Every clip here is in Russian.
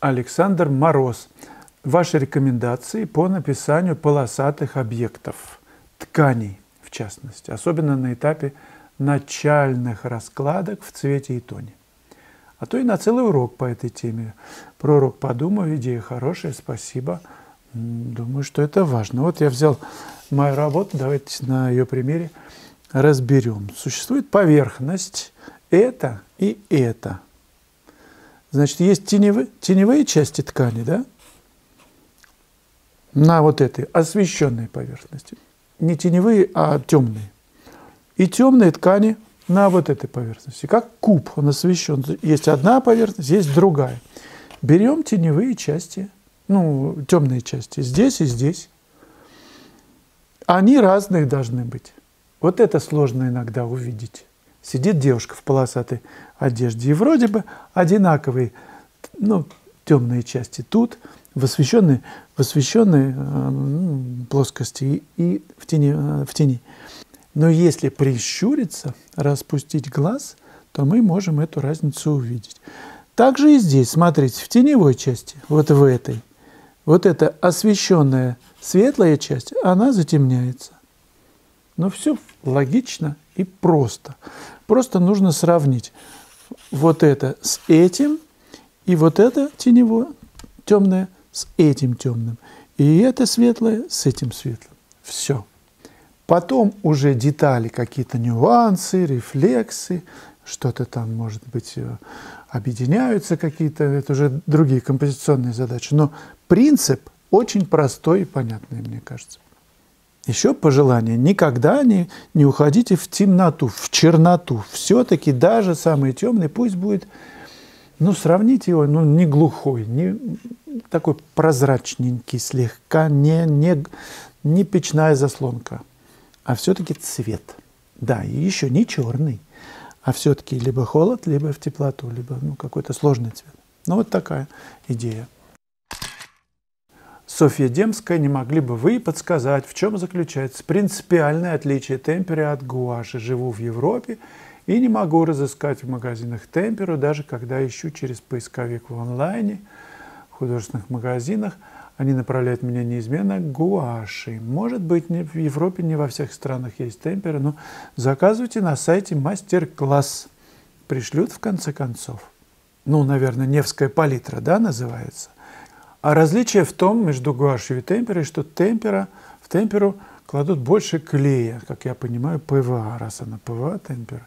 Александр Мороз. Ваши рекомендации по написанию полосатых объектов, тканей в частности, особенно на этапе начальных раскладок в цвете и тоне. А то и на целый урок по этой теме. Про урок подумаю, идея хорошая, спасибо. Думаю, что это важно. Вот я взял мою работу, давайте на ее примере разберем. Существует поверхность, это и это. Значит, есть теневые, теневые части ткани, да? На вот этой освещенной поверхности. Не теневые, а темные. И темные ткани на вот этой поверхности. Как куб, он освещен. Есть одна поверхность, есть другая. Берем теневые части, ну, темные части, здесь и здесь. Они разные должны быть. Вот это сложно иногда увидеть. Сидит девушка в полосатой одежде, и вроде бы одинаковые, ну, темные части тут, в освещенной, в освещенной э, плоскости и, и в, тени, э, в тени. Но если прищуриться, распустить глаз, то мы можем эту разницу увидеть. Также и здесь, смотрите, в теневой части, вот в этой, вот эта освещенная светлая часть, она затемняется. Но все логично и просто. Просто нужно сравнить вот это с этим, и вот это теневое, темное с этим темным, и это светлое с этим светлым. Все. Потом уже детали, какие-то нюансы, рефлексы, что-то там, может быть, э, объединяются какие-то, это уже другие композиционные задачи. Но принцип очень простой и понятный, мне кажется. Еще пожелание, никогда не, не уходите в темноту, в черноту. Все-таки даже самый темный пусть будет, ну, сравните его, ну, не глухой, не такой прозрачненький слегка, не, не, не печная заслонка а все-таки цвет. Да, и еще не черный, а все-таки либо холод, либо в теплоту, либо ну, какой-то сложный цвет. Ну вот такая идея. Софья Демская, не могли бы вы подсказать, в чем заключается принципиальное отличие темпера от гуаши? Живу в Европе и не могу разыскать в магазинах темперу, даже когда ищу через поисковик в онлайне, в художественных магазинах – они направляют меня неизменно к гуаши. Может быть, в Европе не во всех странах есть темперы, но заказывайте на сайте мастер-класс. Пришлют в конце концов. Ну, наверное, Невская палитра, да, называется. А различие в том между гуашью и темперой, что темпера, в темперу кладут больше клея, как я понимаю, ПВА, раз она ПВА темпера.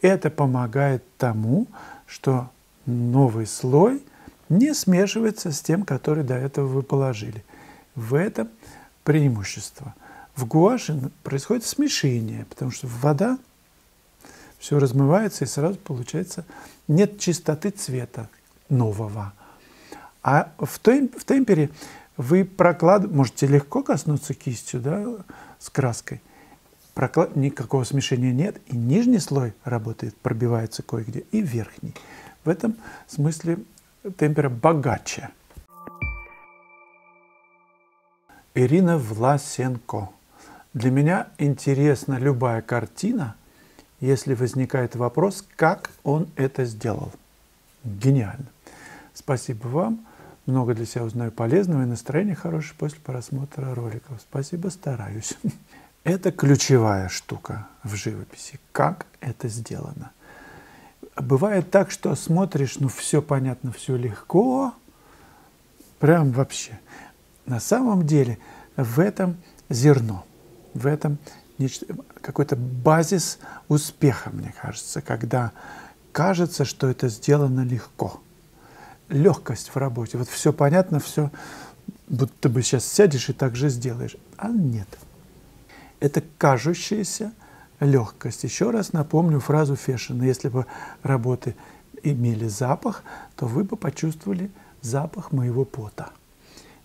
Это помогает тому, что новый слой не смешивается с тем, который до этого вы положили. В этом преимущество. В гуаше происходит смешение, потому что вода все размывается и сразу получается нет чистоты цвета нового. А в, тем, в темпере вы проклад можете легко коснуться кистью да, с краской. Проклад... Никакого смешения нет, и нижний слой работает, пробивается кое-где, и верхний. В этом смысле темпера богаче. Ирина Власенко. Для меня интересна любая картина, если возникает вопрос, как он это сделал. Гениально. Спасибо вам. Много для себя узнаю полезного и настроение хорошее после просмотра роликов. Спасибо, стараюсь. Это ключевая штука в живописи. Как это сделано? бывает так, что смотришь, ну все понятно, все легко, прям вообще. На самом деле в этом зерно, в этом какой-то базис успеха, мне кажется, когда кажется, что это сделано легко. Легкость в работе. Вот все понятно, все, будто бы сейчас сядешь и так же сделаешь. А нет. Это кажущееся легкость. Еще раз напомню фразу Фешина. Если бы работы имели запах, то вы бы почувствовали запах моего пота.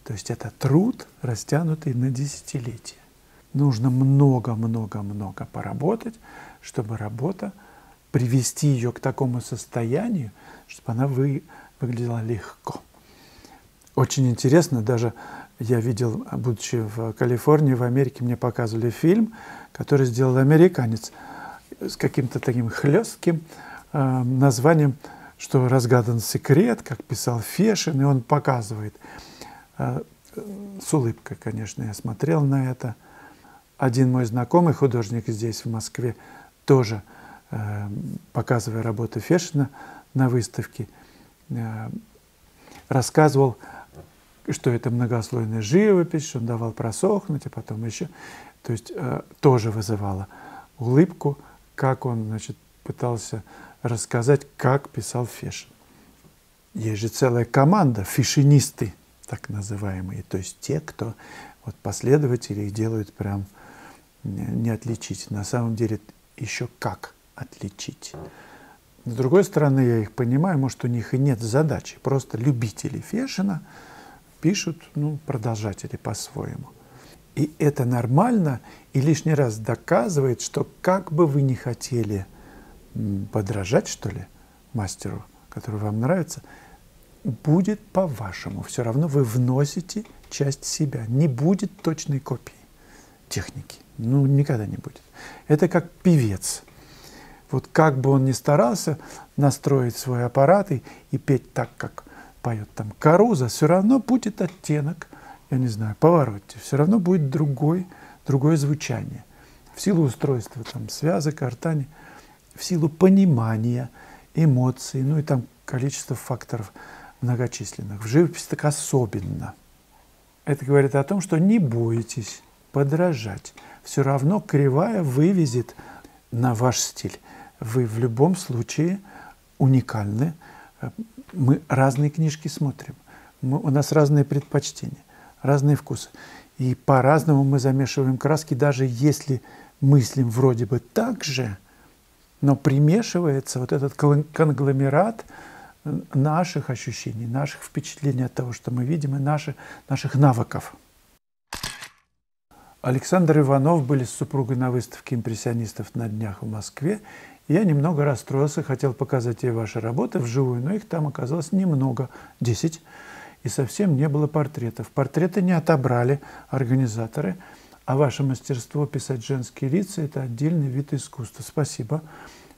То есть это труд, растянутый на десятилетия. Нужно много-много-много поработать, чтобы работа, привести ее к такому состоянию, чтобы она вы, выглядела легко. Очень интересно, даже я видел, будучи в Калифорнии, в Америке, мне показывали фильм, который сделал американец с каким-то таким хлестким э, названием что разгадан секрет, как писал Фешин, и он показывает. Э, с улыбкой, конечно, я смотрел на это. Один мой знакомый художник здесь, в Москве, тоже, э, показывая работы Фешина на выставке, рассказывал, что это многослойная живопись, что он давал просохнуть, и потом еще. То есть тоже вызывало улыбку, как он значит, пытался рассказать, как писал Фешин. Есть же целая команда, фишинисты, так называемые, то есть те, кто вот последователи их делают прям не отличить. На самом деле еще как отличить. С другой стороны, я их понимаю, может, у них и нет задачи. Просто любители Фешина пишут, ну, продолжатели по-своему. И это нормально, и лишний раз доказывает, что как бы вы ни хотели подражать, что ли, мастеру, который вам нравится, будет по-вашему. Все равно вы вносите часть себя. Не будет точной копии техники. Ну, никогда не будет. Это как певец. Вот как бы он ни старался настроить свой аппарат и, и петь так, как поет там Каруза, все равно будет оттенок, я не знаю, повороте. Все равно будет другой, другое звучание. В силу устройства там, связок, артани – в силу понимания, эмоций, ну и там количество факторов многочисленных. В живописи так особенно. Это говорит о том, что не бойтесь подражать. Все равно кривая вывезет на ваш стиль. Вы в любом случае уникальны. Мы разные книжки смотрим. Мы, у нас разные предпочтения, разные вкусы. И по-разному мы замешиваем краски, даже если мыслим вроде бы так же – но примешивается вот этот конгломерат наших ощущений, наших впечатлений от того, что мы видим, и наши, наших навыков. Александр Иванов были с супругой на выставке импрессионистов на днях в Москве. Я немного расстроился, хотел показать ей ваши работы вживую, но их там оказалось немного, 10, и совсем не было портретов. Портреты не отобрали организаторы – а ваше мастерство писать женские лица – это отдельный вид искусства. Спасибо.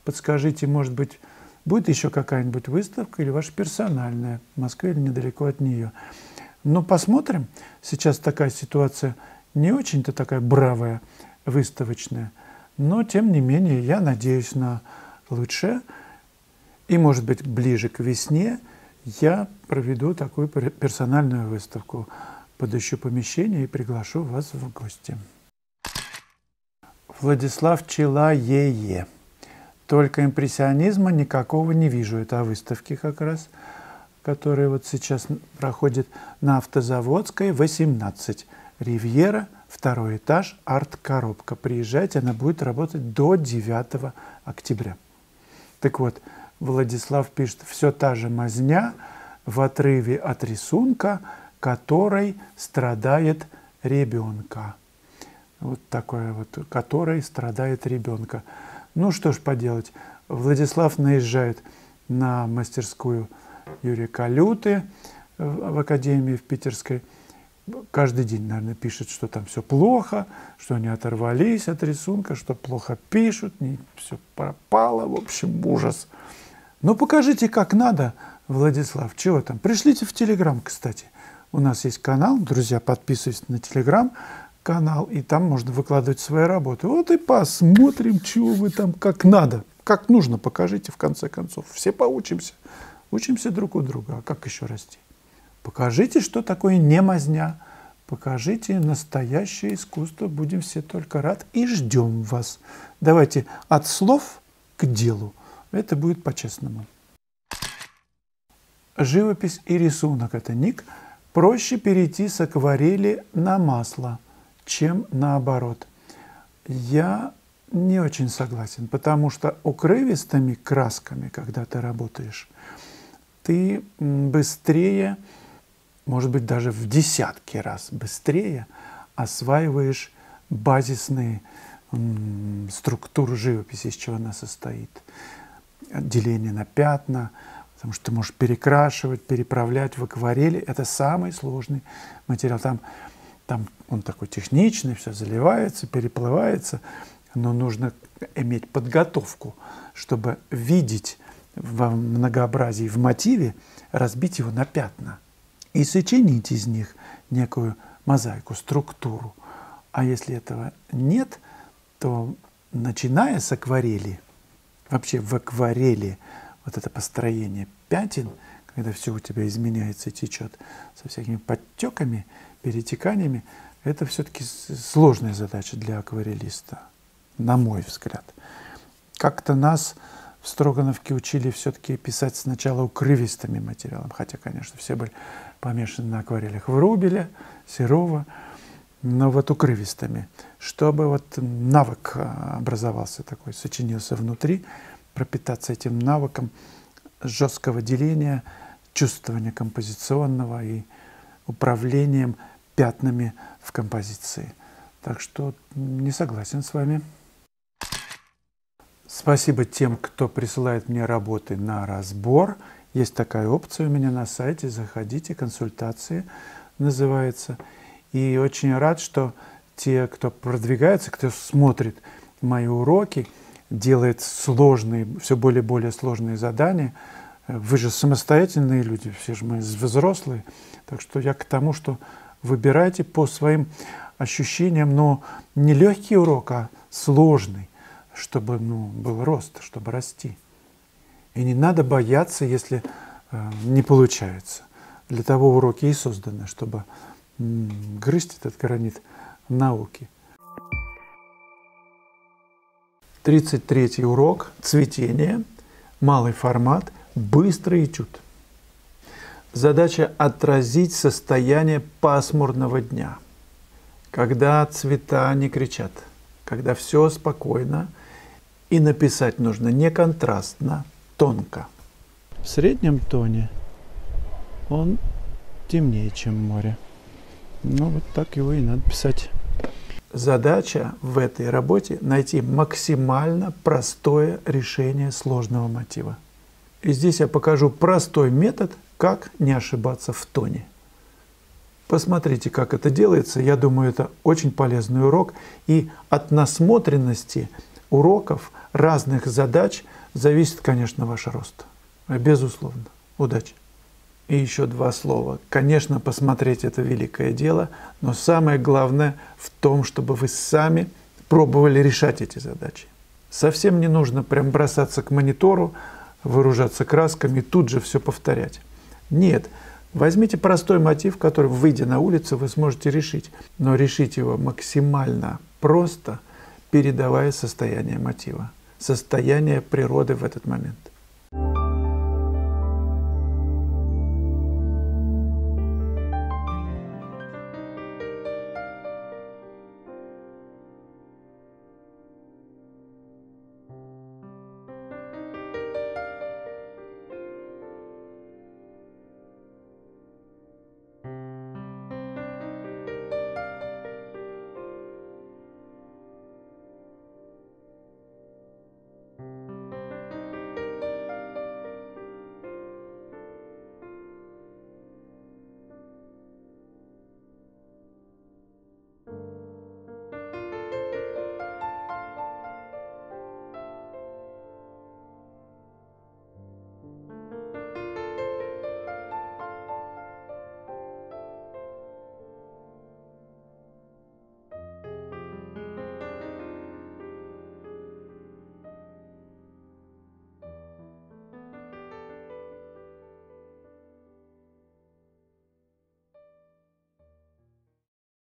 Подскажите, может быть, будет еще какая-нибудь выставка или ваша персональная в Москве или недалеко от нее. Ну, посмотрим. Сейчас такая ситуация не очень-то такая бравая, выставочная. Но, тем не менее, я надеюсь на лучшее. И, может быть, ближе к весне я проведу такую персональную выставку подыщу помещение и приглашу вас в гости. Владислав Челаее. Только импрессионизма никакого не вижу. Это о выставке как раз, которая вот сейчас проходит на Автозаводской, 18. Ривьера, второй этаж, арт-коробка. Приезжайте, она будет работать до 9 октября. Так вот, Владислав пишет, все та же мазня в отрыве от рисунка – которой страдает ребенка. Вот такое вот, которой страдает ребенка. Ну что ж поделать, Владислав наезжает на мастерскую Юрия Калюты в Академии в Питерской. Каждый день, наверное, пишет, что там все плохо, что они оторвались от рисунка, что плохо пишут, не, все пропало, в общем, ужас. Ну покажите, как надо, Владислав, чего там? Пришлите в Телеграм, кстати. У нас есть канал, друзья, подписывайтесь на телеграм канал, и там можно выкладывать свои работы. Вот и посмотрим, чего вы там как надо, как нужно, покажите в конце концов. Все поучимся. Учимся друг у друга, а как еще расти? Покажите, что такое не мазня. Покажите настоящее искусство. Будем все только рад и ждем вас. Давайте от слов к делу. Это будет по-честному. Живопись и рисунок – это ник – Проще перейти с акварели на масло, чем наоборот. Я не очень согласен, потому что укрывистыми красками, когда ты работаешь, ты быстрее, может быть, даже в десятки раз быстрее осваиваешь базисные структуры живописи, из чего она состоит. Деление на пятна – потому что ты можешь перекрашивать, переправлять в акварели. Это самый сложный материал. Там, там он такой техничный, все заливается, переплывается, но нужно иметь подготовку, чтобы видеть во многообразии в мотиве, разбить его на пятна и сочинить из них некую мозаику, структуру. А если этого нет, то начиная с акварели, вообще в акварели вот это построение пятен, когда все у тебя изменяется и течет со всякими подтеками, перетеканиями, это все-таки сложная задача для акварелиста, на мой взгляд. Как-то нас в Строгановке учили все-таки писать сначала укрывистыми материалами, хотя, конечно, все были помешаны на акварелях Врубеля, Серова, но вот укрывистыми, чтобы вот навык а, образовался такой, сочинился внутри, пропитаться этим навыком жесткого деления, чувствования композиционного и управлением пятнами в композиции. Так что не согласен с вами. Спасибо тем, кто присылает мне работы на разбор. Есть такая опция у меня на сайте. Заходите, консультации называется. И очень рад, что те, кто продвигается, кто смотрит мои уроки, делает сложные, все более и более сложные задания. Вы же самостоятельные люди, все же мы взрослые. Так что я к тому, что выбирайте по своим ощущениям, но не легкий урок, а сложный чтобы ну, был рост, чтобы расти. И не надо бояться, если э, не получается. Для того уроки и созданы, чтобы грызть этот гранит науки. 33 урок «Цветение», малый формат, быстрый этюд. Задача отразить состояние пасмурного дня, когда цвета не кричат, когда все спокойно, и написать нужно не контрастно, тонко. В среднем тоне он темнее, чем море. Ну, вот так его и надо писать. Задача в этой работе найти максимально простое решение сложного мотива. И здесь я покажу простой метод, как не ошибаться в тоне. Посмотрите, как это делается. Я думаю, это очень полезный урок. И от насмотренности уроков, разных задач зависит, конечно, ваш рост. Безусловно. Удачи. И еще два слова. Конечно, посмотреть это великое дело, но самое главное в том, чтобы вы сами пробовали решать эти задачи. Совсем не нужно прям бросаться к монитору, вооружаться красками и тут же все повторять. Нет, возьмите простой мотив, который, выйдя на улицу, вы сможете решить, но решить его максимально просто – передавая состояние мотива, состояние природы в этот момент.